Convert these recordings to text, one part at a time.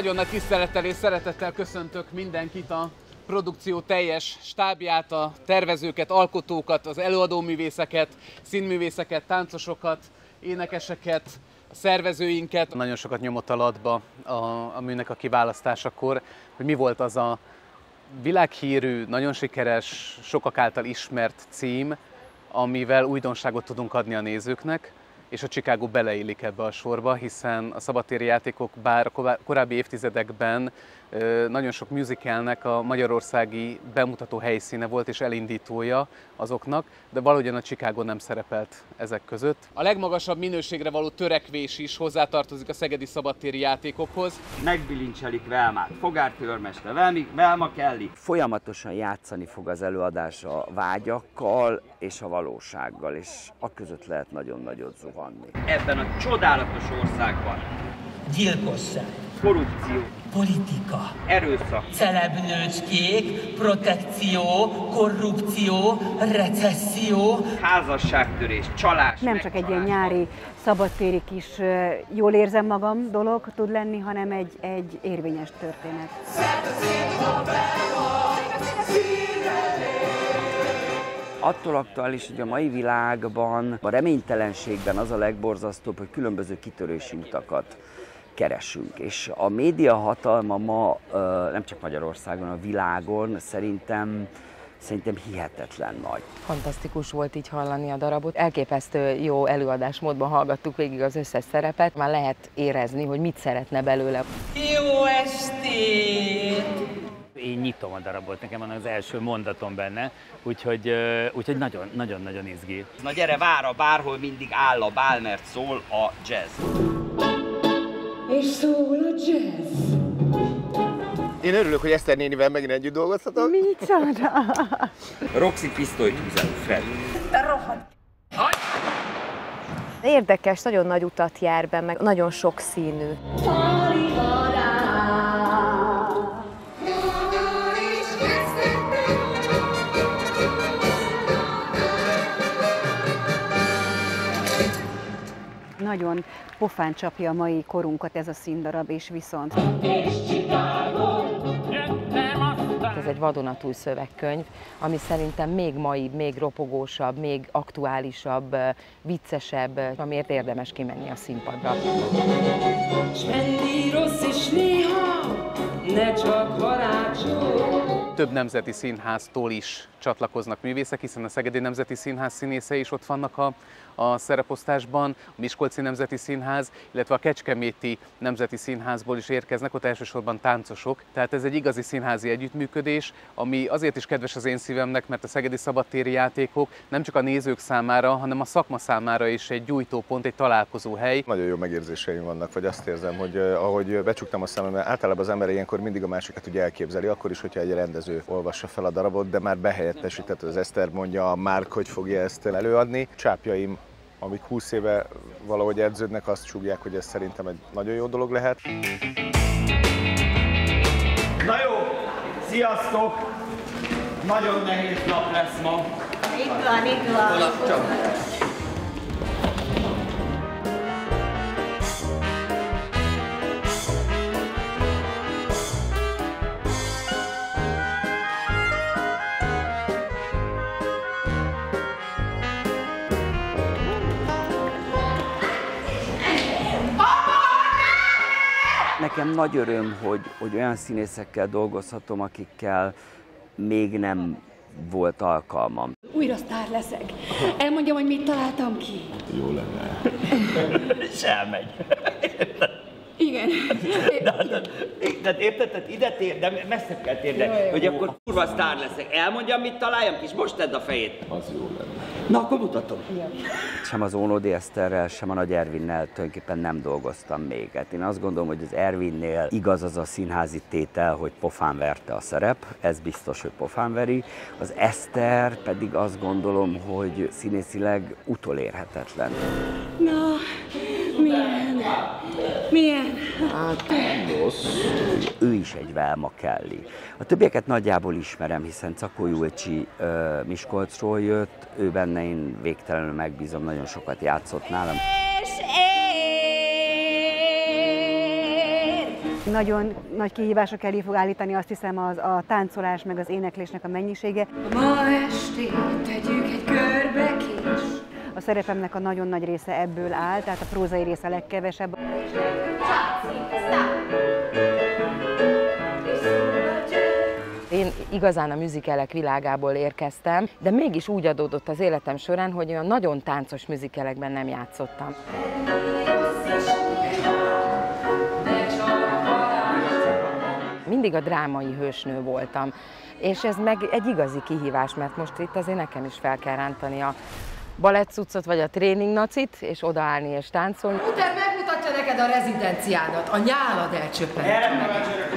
Nagyon nagy tisztelettel és szeretettel köszöntök mindenkit, a produkció teljes stábját, a tervezőket, alkotókat, az előadóművészeket, színművészeket, táncosokat, énekeseket, a szervezőinket. Nagyon sokat nyomott alatba a, a műnek a kiválasztásakor, hogy mi volt az a világhírű, nagyon sikeres, sokak által ismert cím, amivel újdonságot tudunk adni a nézőknek, és a Chicago beleillik ebbe a sorba, hiszen a szabadtéri játékok bár korábbi évtizedekben nagyon sok musicalnek a magyarországi bemutató helyszíne volt és elindítója azoknak, de valahogyan a Chicago nem szerepelt ezek között. A legmagasabb minőségre való törekvés is hozzátartozik a szegedi szabadtéri játékokhoz. Megbilincselik Velmát, Fogár Körmester, Velmi, Velma Kelly. Folyamatosan játszani fog az előadás a vágyakkal és a valósággal, és a között lehet nagyon nagyot zuhanni. Ebben a csodálatos országban gyilkosság, korrupció, politika, erőszak, celebnőcskék, protekció, korrupció, recesszió, házasságtörés, csalás. Nem csak egy ilyen nyári, szabadtéri kis jól érzem magam dolog tud lenni, hanem egy, egy érvényes történet. Attól aktuális, hogy a mai világban, a reménytelenségben az a legborzasztóbb, hogy különböző kitörési utakat keresünk. És a média hatalma ma nem csak Magyarországon, a világon szerintem szerintem hihetetlen nagy. Fantasztikus volt így hallani a darabot. Elképesztő jó előadásmódban hallgattuk végig az összes szerepet. Már lehet érezni, hogy mit szeretne belőle. Jó estét! Én nyitom a darabot, nekem van az első mondatom benne, úgyhogy, úgyhogy nagyon, nagyon, nagyon izgi. Na gyere, vára, bárhol mindig áll a bál, mert szól a jazz és szól a jazz. Én örülök, hogy Eszter nénivel megint együtt dolgozhatok. Micsoda? Roxy pisztolyt húzel, Fred. Te rohadt. Érdekes, nagyon nagy utat jár be, meg nagyon sok színű. Nagyon pofán csapja a mai korunkat ez a színdarab, és viszont. Ez egy vadonatúj szövegkönyv, ami szerintem még mai, még ropogósabb, még aktuálisabb, viccesebb, amiért érdemes kimenni a színpadra. rossz és néha, ne csak karácsony. Több nemzeti színháztól is csatlakoznak művészek, hiszen a Szegedi Nemzeti Színház színészei is ott vannak a, a szereposztásban, a Miskolci Nemzeti Színház, illetve a Kecskeméti Nemzeti Színházból is érkeznek, ott elsősorban táncosok. Tehát ez egy igazi színházi együttműködés, ami azért is kedves az én szívemnek, mert a Szegedi Szabadtéri játékok nem csak a nézők számára, hanem a szakma számára is egy gyújtópont, egy találkozó hely. Nagyon jó megérzéseim vannak, vagy azt érzem, hogy ahogy becsuktam a szemem, általában az ember ilyenkor mindig a másikat ugye elképzeli, akkor is, hogyha egy rendező olvassa fel a darabot, de már behelyettesített az Eszter mondja, a Márk hogy fogja ezt előadni. Csápjaim amik 20 éve valahogy edződnek, azt súgják, hogy ez szerintem egy nagyon jó dolog lehet. Na jó, sziasztok! Nagyon nehéz nap lesz ma. Itt van, itt van. Nekem nagy öröm, hogy, hogy olyan színészekkel dolgozhatom, akikkel még nem volt alkalmam. Újra sztár leszek. Elmondjam, hogy mit találtam ki. Jó lenne. Elmegy. Igen. De, de, de érted, tehát ide tér, de messze kell térni, hogy akkor kurva sztár leszek. Elmondjam, mit találjam, kis most tedd a fejét. Az jó lenne. Na, akkor mutatom. Sem az Ónodi Eszterrel, sem a Nagy Ervinnel tulajdonképpen nem dolgoztam még. Hát én azt gondolom, hogy az Ervinnél igaz az a színházi tétel, hogy pofán verte a szerep, ez biztos, hogy pofán veri. Az Eszter pedig azt gondolom, hogy színészileg utolérhetetlen. Na, milyen? Milyen? Hát, rossz. Ő is egy Velma Kelly. A többieket nagyjából ismerem, hiszen Cakó Julcsi uh, Miskolcról jött, ő benne én végtelenül megbízom, nagyon sokat játszott nálam. Nagyon nagy kihívások elé fog állítani azt hiszem az a táncolás meg az éneklésnek a mennyisége. Ma estét tegyük egy körbe kis. A szerepemnek a nagyon nagy része ebből áll, tehát a prózai része a legkevesebb. Én igazán a műzikelek világából érkeztem, de mégis úgy adódott az életem során, hogy olyan nagyon táncos műzikelekben nem játszottam. Mindig a drámai hősnő voltam, és ez meg egy igazi kihívás, mert most itt azért nekem is fel kell rántani a balettcuccot vagy a tréningnacit, és odaállni és táncolni. Utána megmutatja neked a rezidenciádat, a nyálad elcsöppenett.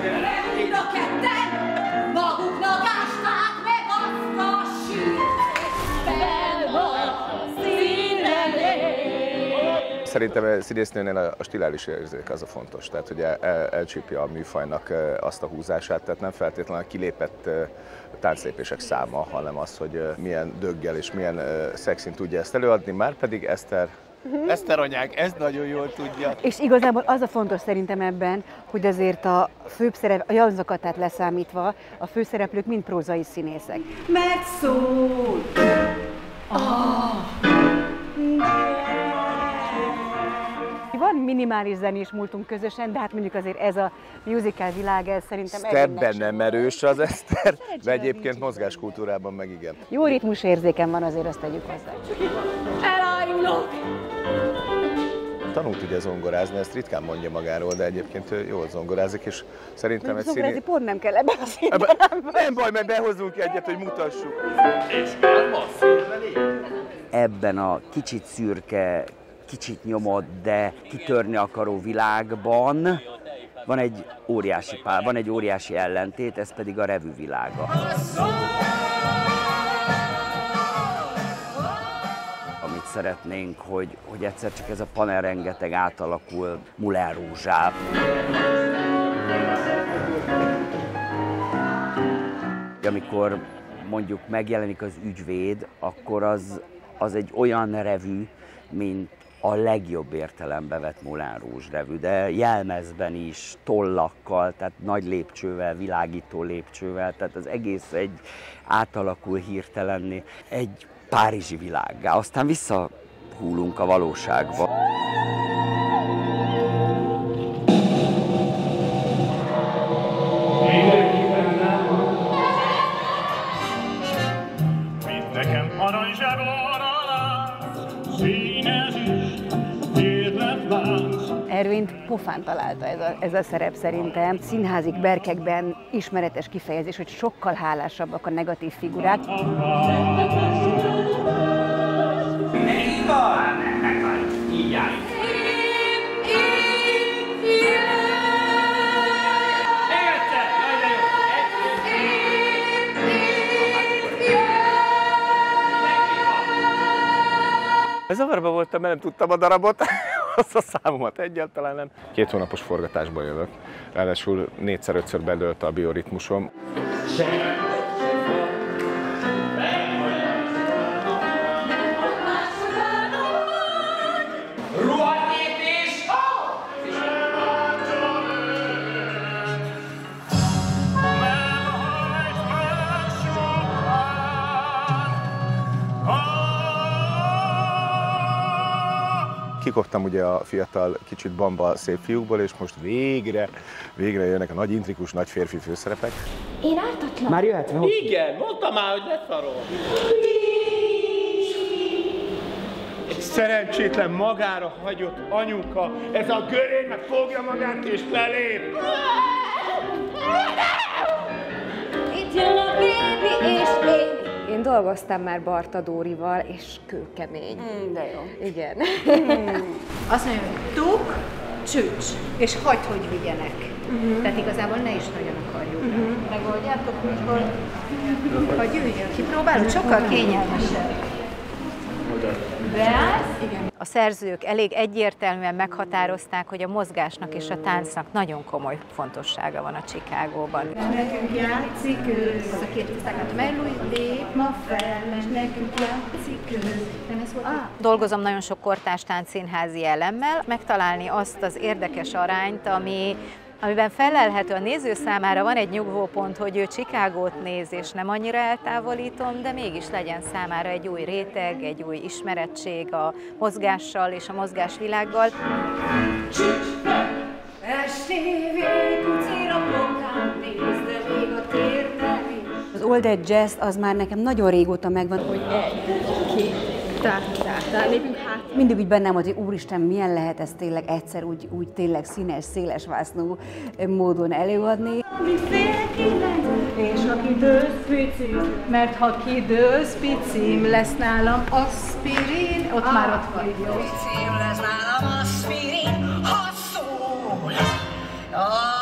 Szerintem színésznőnél a stilális érzék az a fontos, tehát hogy el, el, elcsípja a műfajnak azt a húzását, tehát nem feltétlenül a kilépett tánclépések száma, hanem az, hogy milyen döggel és milyen szexin tudja ezt előadni, már pedig Eszter Eszter anyák, ez nagyon jól tudja. És igazából az a fontos szerintem ebben, hogy azért a főbb szerep, a Janzakatát leszámítva, a főszereplők mind prózai színészek. Mert szól. Van minimális zenés múltunk közösen, de hát mondjuk azért ez a musical világ, ez szerintem Stepben nem erős az Eszter, de egyébként mozgáskultúrában meg igen. Jó ritmus érzéken van, azért azt tegyük hozzá. Elájulok. Tanult ugye zongorázni, ezt ritkán mondja magáról, de egyébként ő jól zongorázik, és szerintem egy Zongorázni színé... pont nem kell ebben a Ebbe- színben. Nem baj, mert behozunk egyet, hogy mutassuk. ebben a kicsit szürke, kicsit nyomott, de kitörni akaró világban van egy óriási pár, van egy óriási ellentét, ez pedig a revű világa. Amit szeretnénk, hogy, hogy egyszer csak ez a panel rengeteg átalakul Moulin Rouge-á. Amikor mondjuk megjelenik az ügyvéd, akkor az, az egy olyan revű, mint a legjobb értelembe vett Moulin Rouge revű, de jelmezben is, tollakkal, tehát nagy lépcsővel, világító lépcsővel, tehát az egész egy átalakul hirtelenni egy párizsi világgá, aztán visszahúlunk a valóságba. Pofán találta ez a, ez a szerep szerintem. Színházi berkekben ismeretes kifejezés, hogy sokkal hálásabbak a negatív figurák. Így! Jaj, de jó! Zavarba voltam, mert nem tudtam a darabot, azt a számomat egyáltalán nem. Két hónapos forgatásba jövök, ráadásul négyszer-ötször bedőlt a bioritmusom. Ruhaképés! Kikoptam ugye a fiatal, kicsit bamba szép fiúkból, és most végre, végre jönnek a nagy intrikus, nagy férfi főszerepek. Én ártatlan. Már jöhetve? Igen, mondtam már, hogy ne szarol. Szerencsétlen magára hagyott anyuka, ez a görény meg fogja magát és lelép. Én. Dolgoztam már Barta Dórival, és kőkemény. Mm, de jó. Igen. Azt mondja, hogy tuk, csücs, és hagyd, hogy vigyenek. Mhm. Tehát igazából ne is nagyon akarjuk. Mhm. Megoldjátok, mikor vagy üljön, kipróbálod, sokkal kényelmesebb. A szerzők elég egyértelműen meghatározták, hogy a mozgásnak és a táncnak nagyon komoly fontossága van a Csikágóban. Nekünk játszik ő, szakértőzták, hát mellúj, lép ma fel, nekünk játszik? Ah. Dolgozom nagyon sok kortárs táncszínházi elemmel, megtalálni azt az érdekes arányt, ami amiben felelhető a néző számára van egy nyugvópont, hogy ő Chicagót néz, és nem annyira eltávolítom, de mégis legyen számára egy új réteg, egy új ismerettség a mozgással és a mozgásvilággal. Az Old Jazz az már nekem nagyon régóta megvan, hogy egy, két, tehát, tehát lépünk hát. Mindig úgy bennem volt, hogy úristen, milyen lehet ez tényleg egyszer úgy, úgy tényleg színes, széles vásznú módon előadni. Mint fél kilenc, és ha kidőlsz picim, mert ha kidőlsz picim, lesz nálam aspirin, ott már ott jó? Picim lesz nálam aspirin, ha szól. Ah,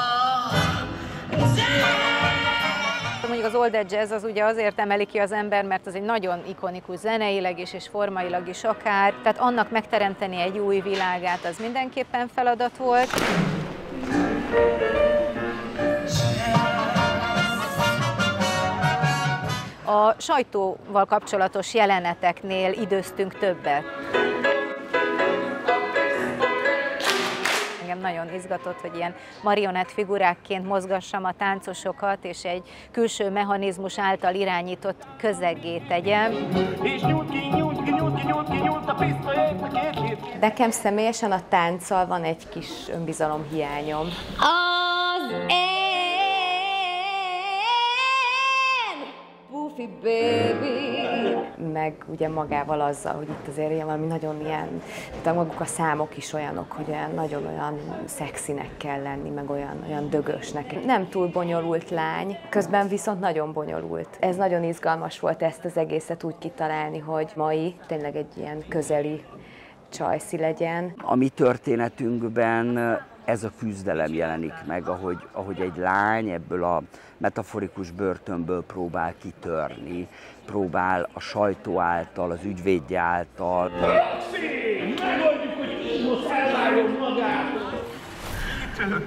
Mondjuk az Old Jazz az ugye azért emeli ki az ember, mert az egy nagyon ikonikus zeneileg is, és formailag is akár. Tehát annak megteremteni egy új világát, az mindenképpen feladat volt. A sajtóval kapcsolatos jeleneteknél időztünk többet. Nagyon izgatott, hogy ilyen marionett figurákként mozgassam a táncosokat, és egy külső mechanizmus által irányított közeggé tegyem. És nyújt ki, nyújt ki, nyújt ki, nyújt ki, nyújt a pisztolyét, a két hét. Nekem személyesen a tánccal van egy kis önbizalom hiányom. Az én Puffy baby. Meg ugye magával azzal, hogy itt azért ilyen valami nagyon ilyen, de maguk a számok is olyanok, hogy olyan nagyon olyan szexinek kell lenni, meg olyan, olyan dögösnek. Nem túl bonyolult lány, közben viszont nagyon bonyolult. Ez nagyon izgalmas volt ezt az egészet úgy kitalálni, hogy mai tényleg egy ilyen közeli csajszi legyen. A mi történetünkben ez a küzdelem jelenik meg, ahogy, ahogy egy lány ebből a metaforikus börtönből próbál kitörni, próbál a sajtó által, az ügyvédje által. Hogy most magát.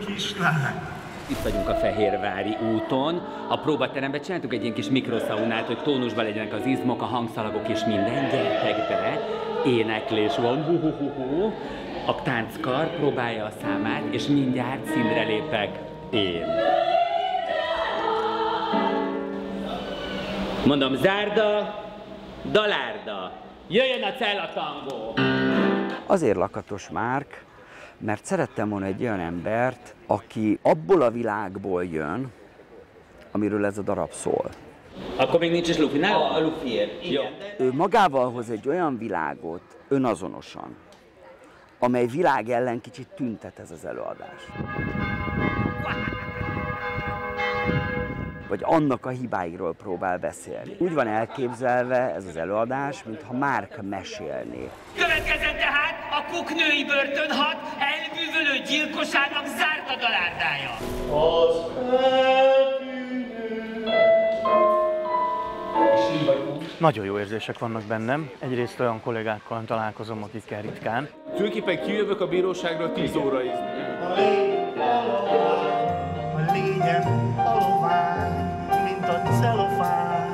Kislány. Itt vagyunk a Fehérvári úton. A próbateremben csináltuk egy ilyen kis mikroszaunát, hogy tónusban legyenek az izmok, a hangszalagok és minden. Gyertek be! Éneklés van. Hu, hu, hu, hu. A tánckar próbálja a számát, és mindjárt színre lépek én. Mondom, zárda, dalárda, jöjjön a cellatangó! Azért lakatos Márk, mert szerettem volna egy olyan embert, aki abból a világból jön, amiről ez a darab szól. Akkor még nincs is Luffy, ne? A Luffyért. Jó. Ő magával hoz egy olyan világot önazonosan, amely világ ellen kicsit tüntet ez az előadás. Vagy annak a hibáiról próbál beszélni. Úgy van elképzelve ez az előadás, mintha Márk mesélné. Következzen tehát a kuknői börtönhat elbűvölő gyilkosának zárt a dalárdája. Az Nagyon jó érzések vannak bennem. Egyrészt olyan kollégákkal találkozom, akikkel ritkán. Tulajdonképpen kijövök a bíróságról 10 óra ízni. A lényem halovány, mint a celofán.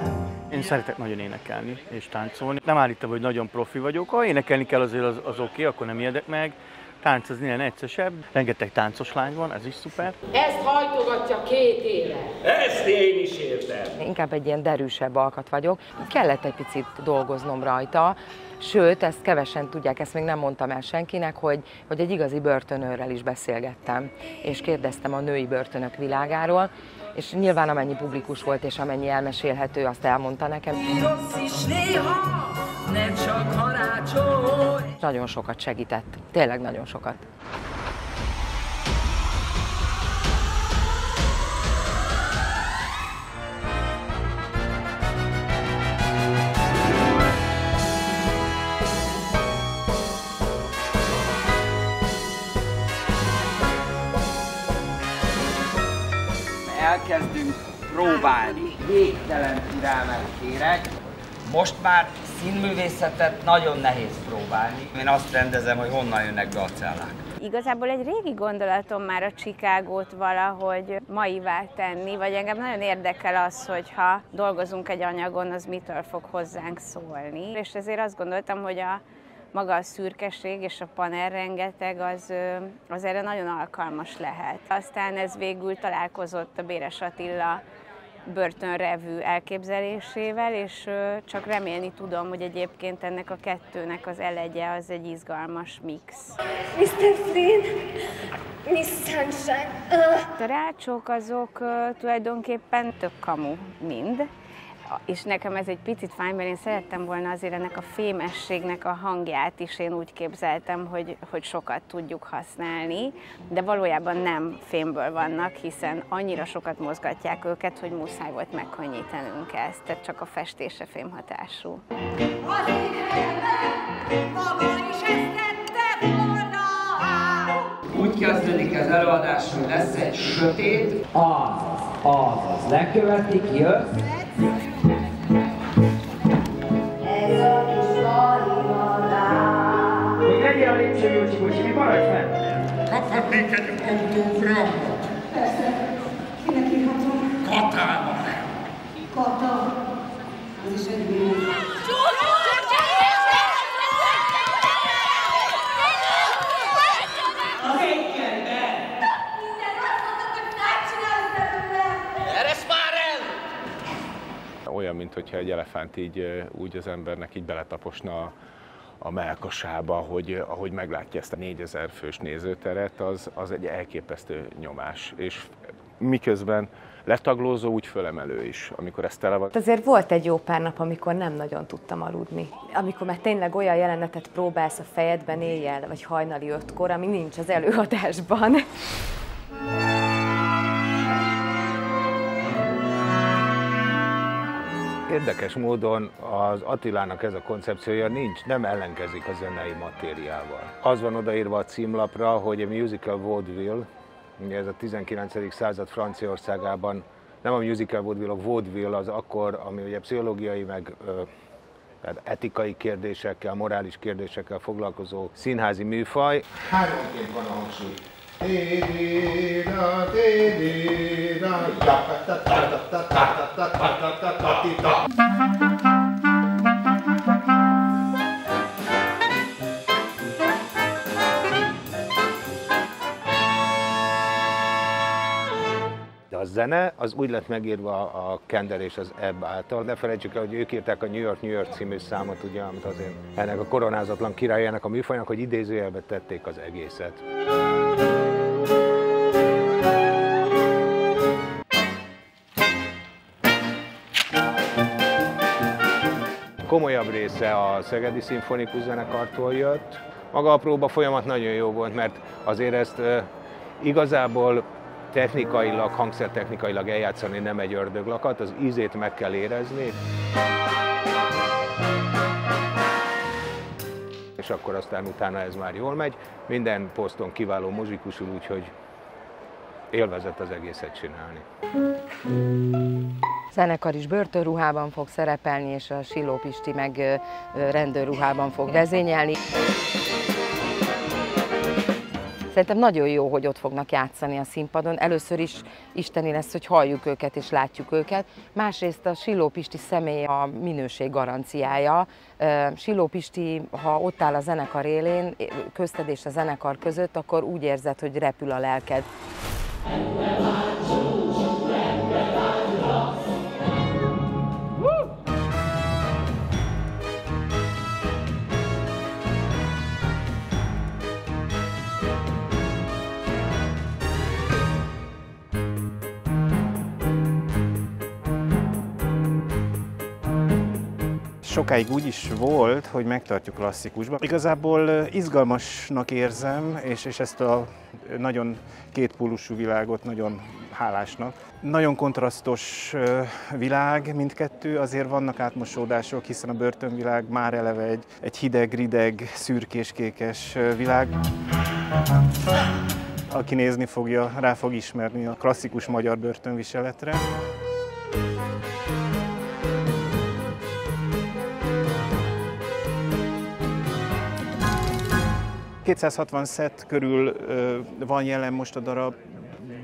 Én szeretek nagyon énekelni és táncolni. Nem állítom, hogy nagyon profi vagyok. Ha énekelni kell azért az, az oké, okay, akkor nem ijedek meg. Táncozni ilyen egyszerűsebb. Rengeteg táncos lány van, ez is szuper. Ezt hajtogatja két éve. Ezt én is értem. Inkább egy ilyen derűsebb alkat vagyok. Kellett egy picit dolgoznom rajta, sőt, ezt kevesen tudják, ezt még nem mondtam el senkinek, hogy, hogy egy igazi börtönőrrel is beszélgettem, és kérdeztem a női börtönök világáról, és nyilván amennyi publikus volt, és amennyi elmesélhető, azt elmondta nekem. Rossz is néha, ne csak harácsolj. Nagyon sokat segített, tényleg nagyon sokat. Elkezdünk próbálni. Végtelen türelmet kérek. Most már színművészetet nagyon nehéz próbálni. Én azt rendezem, hogy honnan jönnek be a cellák. Igazából egy régi gondolatom már a Csikágót valahogy maivá tenni, vagy engem nagyon érdekel az, hogyha dolgozunk egy anyagon, az mitől fog hozzánk szólni. És ezért azt gondoltam, hogy a maga a szürkeség és a paner rengeteg, az, az erre nagyon alkalmas lehet. Aztán ez végül találkozott a Béres Attila börtönrevű elképzelésével, és csak remélni tudom, hogy egyébként ennek a kettőnek az elegye az egy izgalmas mix. Mr. Flynn, Miss Sunshine. A rácsok azok tulajdonképpen tök kamu mind, és nekem ez egy picit fáj, mert én szerettem volna azért ennek a fémességnek a hangját is én úgy képzeltem, hogy, hogy sokat tudjuk használni, de valójában nem fémből vannak, hiszen annyira sokat mozgatják őket, hogy muszáj volt megkönnyítenünk ezt, tehát csak a festése fémhatású. Úgy kezdődik az előadás, hogy lesz egy sötét, az, azaz, lekövetik, jött, Kaphatnék egy autogramot? Persze. Kinek írhatom? Katának. Kata. Ez is egy el! Olyan, mintha egy elefánt így úgy az embernek így beletaposna a, a melkasába, hogy ahogy meglátja ezt a 4000 fős nézőteret, az, az egy elképesztő nyomás. És miközben letaglózó, úgy fölemelő is, amikor ez tele van. Azért volt egy jó pár nap, amikor nem nagyon tudtam aludni. Amikor már tényleg olyan jelenetet próbálsz a fejedben éjjel, vagy hajnali ötkor, ami nincs az előadásban. Érdekes módon az Attilának ez a koncepciója nincs, nem ellenkezik a zenei matériával. Az van odaírva a címlapra, hogy a musical vaudeville, ugye ez a 19. század Franciaországában, nem a musical vaudeville, a vaudeville az akkor, ami ugye pszichológiai meg tehát etikai kérdésekkel, morális kérdésekkel foglalkozó színházi műfaj. Háromként van a hangsúly. A zene az úgy lett megírva a Kender és az Ebb által. Ne felejtsük el, hogy ők írták a New York, New York című számot, ugye, amit azért ennek a koronázatlan királyának a műfajnak, hogy idézőjelbe tették az egészet. Komolyabb része a Szegedi Szimfonikus Zenekartól jött. Maga a próba folyamat nagyon jó volt, mert azért ezt igazából technikailag, hangszertechnikailag eljátszani nem egy ördöglakat, az ízét meg kell érezni. És akkor aztán utána ez már jól megy. Minden poszton kiváló muzsikus úgyhogy élvezett az egészet csinálni. Zenekar is börtönruhában fog szerepelni, és a Siló Pisti meg rendőrruhában fog vezényelni. Szerintem nagyon jó, hogy ott fognak játszani a színpadon. Először is isteni lesz, hogy halljuk őket és látjuk őket. Másrészt a Siló Pisti személy a minőség garanciája. Siló Pisti, ha ott áll a zenekar élén, közted és a zenekar között, akkor úgy érzed, hogy repül a lelked. Sokáig úgy is volt, hogy megtartjuk klasszikusba. Igazából izgalmasnak érzem, és, és ezt a nagyon kétpólusú világot nagyon hálásnak. Nagyon kontrasztos világ mindkettő, azért vannak átmosódások, hiszen a börtönvilág már eleve egy, egy hideg, rideg, szürkés-kékes világ. Aki nézni fogja, rá fog ismerni a klasszikus magyar börtönviseletre. 260 szett körül van jelen most a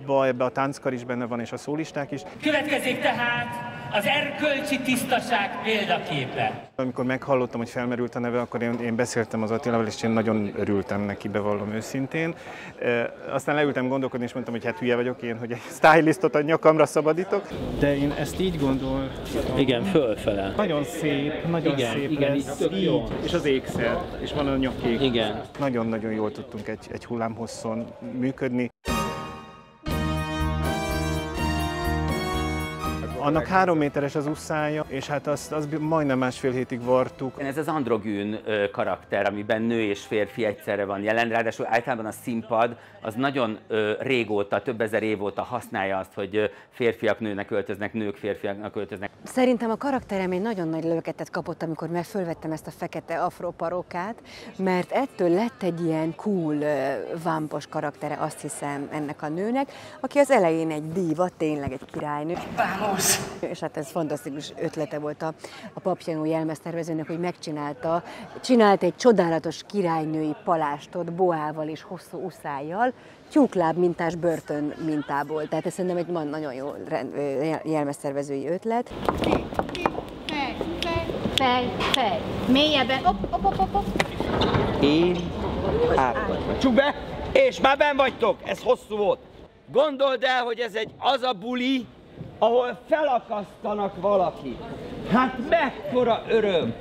abba, ebbe a tánckar is benne van, és a szólisták is. Következik tehát az erkölcsi tisztaság példaképe. Amikor meghallottam, hogy felmerült a neve, akkor én, én beszéltem az Attilával, és én nagyon örültem neki, bevallom őszintén. E, aztán leültem gondolkodni, és mondtam, hogy hát hülye vagyok én, hogy egy stylistot a nyakamra szabadítok. De én ezt így gondol. Igen, fölfele. Nagyon szép, nagyon Igen, szép igen, lesz. így jó. És az ékszer, és van a nyakék. Igen. Nagyon-nagyon jól tudtunk egy, egy hullámhosszon működni. Annak három méteres az usszája, és hát azt, azt majdnem másfél hétig vartuk. Ez az androgyn ö, karakter, amiben nő és férfi egyszerre van jelen, ráadásul általában a színpad az nagyon régóta, több ezer év óta használja azt, hogy férfiak nőnek öltöznek, nők férfiaknak öltöznek. Szerintem a karakterem egy nagyon nagy löketet kapott, amikor fölvettem ezt a fekete afroparókát, mert ettől lett egy ilyen cool, vámpos karaktere, azt hiszem, ennek a nőnek, aki az elején egy díva, tényleg egy királynő. Vamos! És hát ez fantasztikus ötlete volt a, a papjanó jelmeztervezőnek, hogy megcsinálta, csinált egy csodálatos királynői palástot boával és hosszú uszájjal, tyúkláb mintás börtön mintából. Tehát ez szerintem egy nagyon jó jelmeztervezői ötlet. Fej, fej, fej, fej. Mélyebben. Op, op, op, op, op. Én. Csuk be, és már ben vagytok, ez hosszú volt. Gondold el, hogy ez egy az a buli, ahol felakasztanak valakit. Hát mekkora öröm!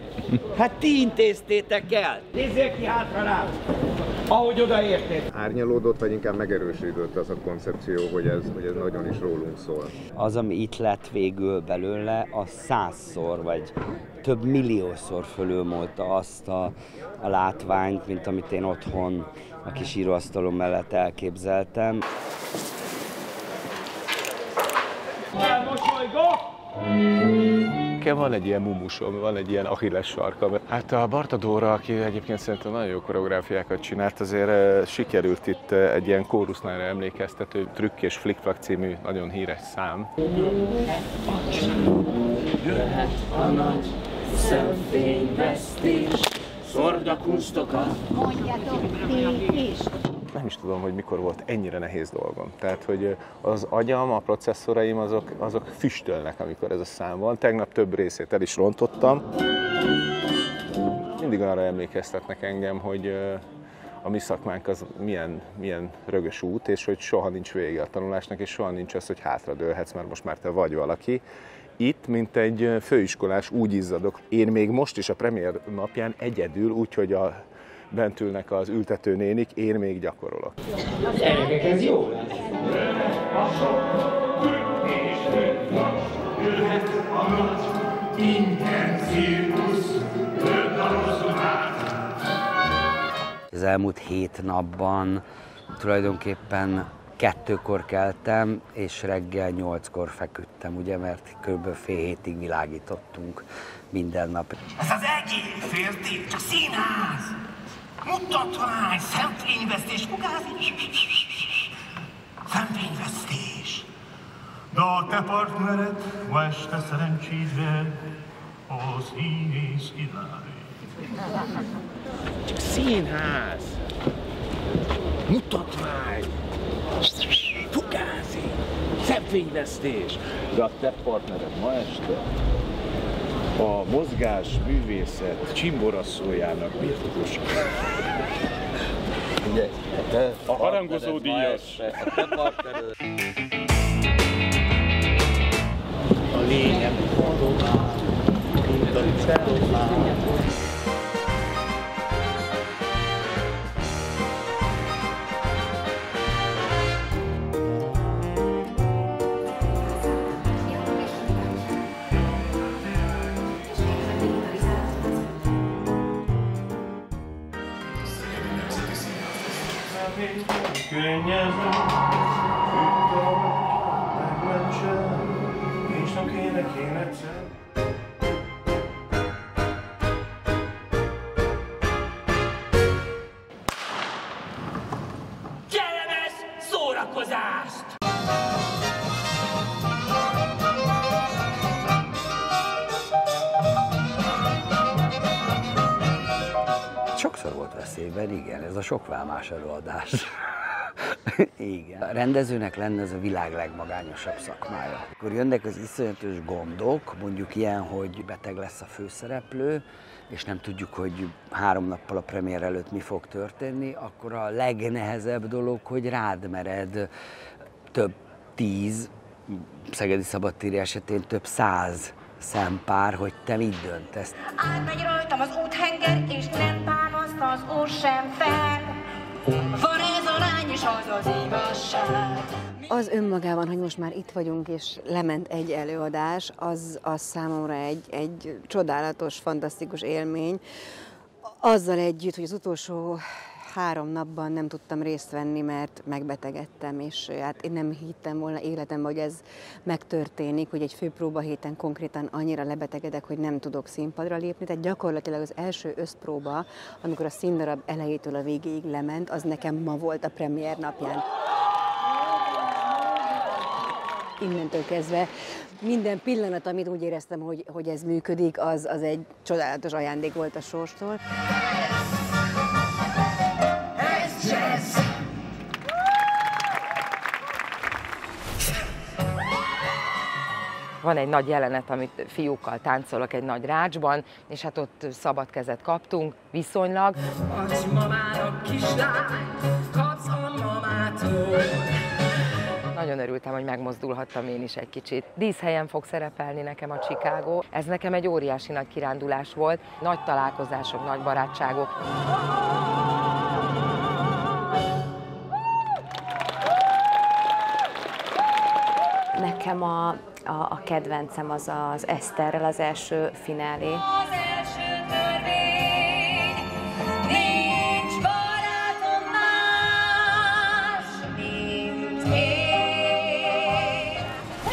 Hát ti intéztétek el! Nézzél ki hátra rám! Ahogy odaértél. Árnyalódott, vagy inkább megerősödött az a koncepció, hogy ez, hogy ez nagyon is rólunk szól. Az, ami itt lett végül belőle, az százszor, vagy több milliószor fölülmúlta azt a, a látványt, mint amit én otthon a kis íróasztalom mellett elképzeltem. Nekem van egy ilyen mumusom, van egy ilyen achilles sarka. Hát a Barta Dóra, aki egyébként szerintem nagyon jó koreográfiákat csinált, azért eh, sikerült itt eh, egy ilyen kórusznál emlékeztető Trükk és Flickflack című nagyon híres szám. Jöhet a nagy szemfényvesztés, kunstokat. Mondjatok ti is. Nem is tudom, hogy mikor volt ennyire nehéz dolgom. Tehát, hogy az agyam, a processzoraim azok, azok füstölnek, amikor ez a szám van. Tegnap több részét el is rontottam. Mindig arra emlékeztetnek engem, hogy a mi szakmánk az milyen, milyen rögös út, és hogy soha nincs vége a tanulásnak, és soha nincs az, hogy hátradőlhetsz, mert most már te vagy valaki. Itt, mint egy főiskolás, úgy izzadok. Én még most is a premier napján egyedül, úgyhogy a bent ülnek az ültető nénik, én még gyakorolok. Gyerekek, ez jó lesz. Az elmúlt hét napban tulajdonképpen kettőkor keltem, és reggel nyolckor feküdtem, ugye, mert kb. fél hétig világítottunk minden nap. Ez az egész, érti? Csak színház! Mutatvány, szemfényvesztés, fugázni. Szemfényvesztés. De a te partnered ma este szerencsédre a színész király. Csak színház, mutatvány, fugázi, szemfényvesztés. De a te partnered ma este a mozgás művészet csimboraszójának birtokosa. Ugye, a, A harangozó díjas. este, A partnered A a cellál. Könnyezem, megmentsem, nincs nem kéne, kéne egyszer. Kellemes szórakozást! Sokszor volt veszélyben, igen, ez a sok vámás előadás. Igen. A rendezőnek lenne ez a világ legmagányosabb szakmája. Akkor jönnek az iszonyatos gondok, mondjuk ilyen, hogy beteg lesz a főszereplő, és nem tudjuk, hogy három nappal a premier előtt mi fog történni, akkor a legnehezebb dolog, hogy rád mered több tíz, Szegedi Szabadtéri esetén több száz szempár, hogy te mit döntesz. Átmegy rajtam az úthenger, és nem támaszt az úr sem fel. Van és az az igazság. Az önmagában, hogy most már itt vagyunk, és lement egy előadás, az, az számomra egy, egy csodálatos, fantasztikus élmény. Azzal együtt, hogy az utolsó három napban nem tudtam részt venni, mert megbetegedtem, és hát én nem hittem volna életemben, hogy ez megtörténik, hogy egy főpróba héten konkrétan annyira lebetegedek, hogy nem tudok színpadra lépni. Tehát gyakorlatilag az első összpróba, amikor a színdarab elejétől a végéig lement, az nekem ma volt a premier napján. Innentől kezdve minden pillanat, amit úgy éreztem, hogy, hogy ez működik, az, az egy csodálatos ajándék volt a sorstól. Van egy nagy jelenet, amit fiúkkal táncolok egy nagy rácsban, és hát ott szabad kezet kaptunk, viszonylag. Adj mamának kislány, kapsz a mamától. Nagyon örültem, hogy megmozdulhattam én is egy kicsit. Díszhelyen fog szerepelni nekem a Chicago. Ez nekem egy óriási nagy kirándulás volt. Nagy találkozások, nagy barátságok. Nekem a, a, a kedvencem az az Eszterrel az első finálé. Az első törvény, nincs barátom más, mint én.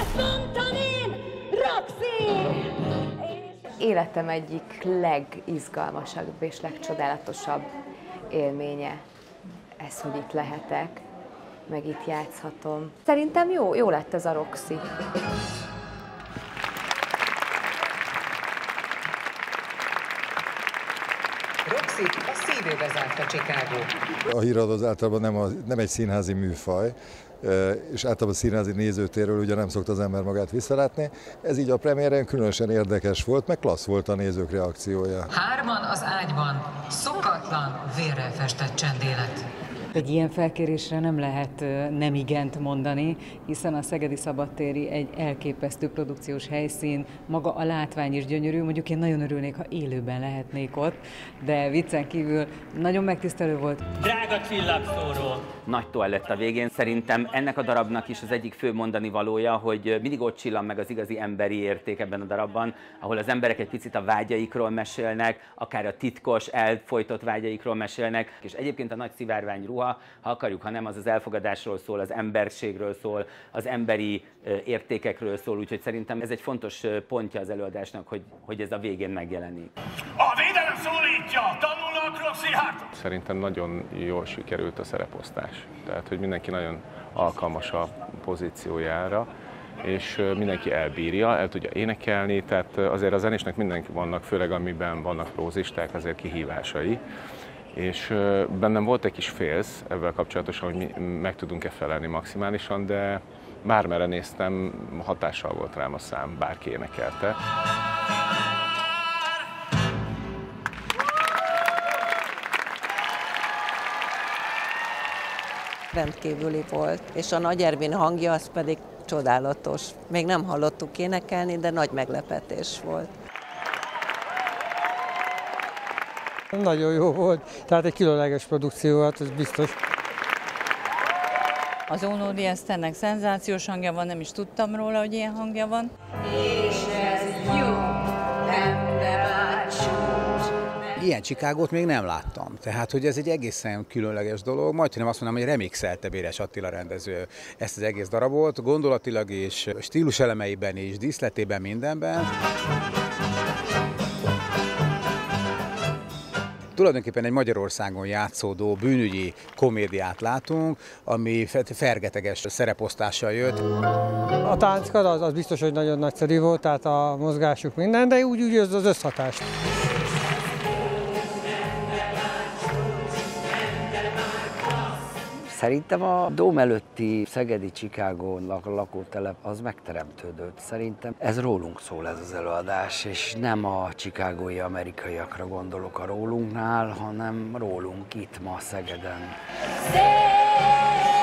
Ezt mondtam én, Roxy! Életem egyik legizgalmasabb és legcsodálatosabb élménye ez, hogy itt lehetek, meg itt játszhatom. Szerintem jó, jó lett ez a Roxy. Roxy a szívébe zárta Chicago. A híradó az általában nem, a, nem egy színházi műfaj, e, és általában a színházi nézőtérről ugye nem szokta az ember magát visszalátni. Ez így a premiéren különösen érdekes volt, meg klassz volt a nézők reakciója. Hárman az ágyban, szokatlan, vérrel festett csendélet. Egy ilyen felkérésre nem lehet nem igent mondani, hiszen a Szegedi Szabadtéri egy elképesztő produkciós helyszín, maga a látvány is gyönyörű, mondjuk én nagyon örülnék, ha élőben lehetnék ott, de viccen kívül nagyon megtisztelő volt. Drága csillagszóró! Nagy toll lett a végén. Szerintem ennek a darabnak is az egyik fő mondani valója, hogy mindig ott csillan meg az igazi emberi érték ebben a darabban, ahol az emberek egy picit a vágyaikról mesélnek, akár a titkos, elfolytott vágyaikról mesélnek, és egyébként a nagy szivárvány ruha, ha akarjuk, ha nem, az az elfogadásról szól, az emberségről szól, az emberi értékekről szól, úgyhogy szerintem ez egy fontos pontja az előadásnak, hogy, hogy ez a végén megjelenik. A védelem szólítja! Tanulnak Hart! Szerintem nagyon jól sikerült a szereposztás. Tehát, hogy mindenki nagyon alkalmas a pozíciójára, és mindenki elbírja, el tudja énekelni, tehát azért a zenésnek mindenki vannak, főleg amiben vannak prózisták, azért kihívásai. És bennem volt egy kis félsz ebben kapcsolatosan, hogy mi meg tudunk-e felelni maximálisan, de bármere néztem, hatással volt rám a szám, bárki énekelte. rendkívüli volt, és a Nagy Ervin hangja az pedig csodálatos. Még nem hallottuk énekelni, de nagy meglepetés volt. Nagyon jó volt, tehát egy különleges produkció volt, ez biztos. Az Ónódi Eszternek szenzációs hangja van, nem is tudtam róla, hogy ilyen hangja van. És ez jó, nem, nem. Ilyen Csikágot még nem láttam, tehát hogy ez egy egészen különleges dolog, majdnem azt mondanám, hogy remixelte Béres Attila rendező ezt az egész darabot, gondolatilag és stílus elemeiben és díszletében mindenben. Tulajdonképpen egy Magyarországon játszódó bűnügyi komédiát látunk, ami fe- fergeteges szereposztással jött. A tánckar az, az biztos, hogy nagyon nagyszerű volt, tehát a mozgásuk minden, de úgy, úgy az az összhatás. Szerintem a Dóm előtti Szegedi Chicago lakótelep az megteremtődött. Szerintem ez rólunk szól ez az előadás, és nem a chicagói amerikaiakra gondolok a rólunknál, hanem rólunk itt ma Szegeden. Szép!